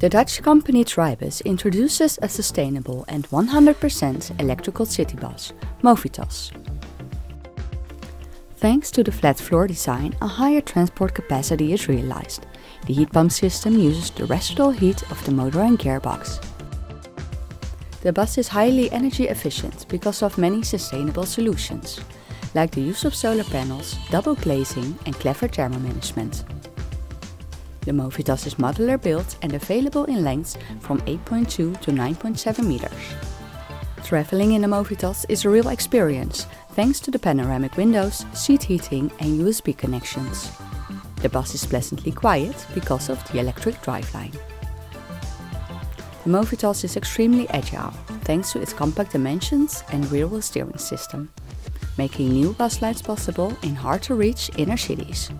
The Dutch company Tribus introduces a sustainable and 100% electrical city bus, Movitas. Thanks to the flat floor design, a higher transport capacity is realized. The heat pump system uses the residual heat of the motor and gearbox. The bus is highly energy efficient because of many sustainable solutions, like the use of solar panels, double glazing and clever thermal management. The Movitas is modular built and available in lengths from 8.2 to 9.7 meters. Traveling in the Movitas is a real experience thanks to the panoramic windows, seat heating and USB connections. The bus is pleasantly quiet because of the electric driveline. The Movitas is extremely agile thanks to its compact dimensions and rear-wheel steering system, making new bus lines possible in hard-to-reach inner cities.